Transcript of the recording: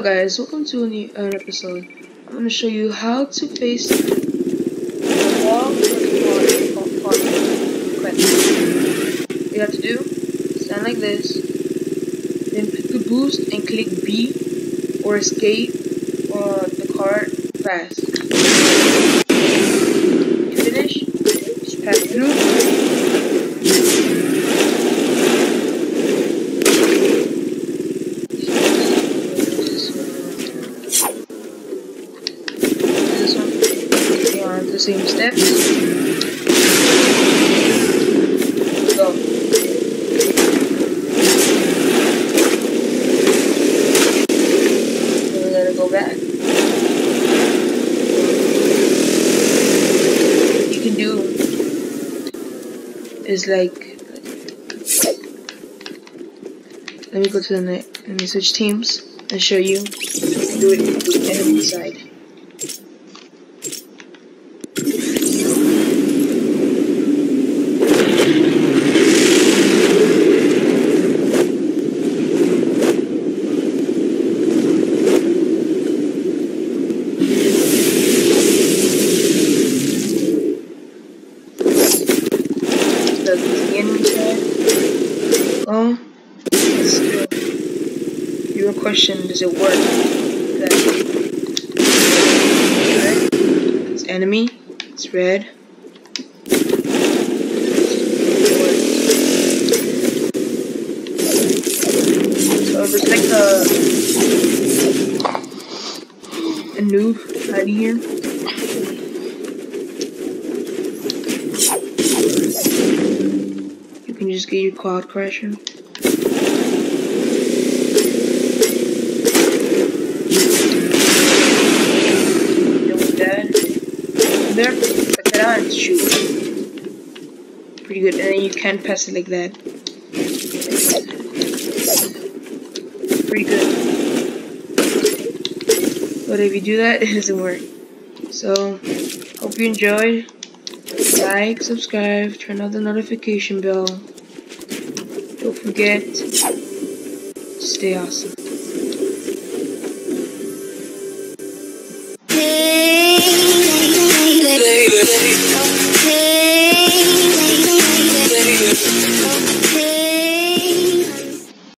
guys, welcome to a new uh, episode. I'm going to show you how to face the wall you have to do, stand like this, then pick the boost and click B or escape or the card fast. You finish, just pass through. The same steps. Go. And we gotta go back. You can do is like let me go to the net let me switch teams and show you do it on enemy side. The beginning. Oh, let's your question, does it work? Okay. It's enemy, it's red. So it's like a, a noob hiding here. Can just get your quad crashing. There, put that on, shoot. Pretty good, and then you can pass it like that. Pretty good. But if you do that, it doesn't work. So, hope you enjoyed. Like, subscribe, turn on the notification bell. Don't forget, stay awesome.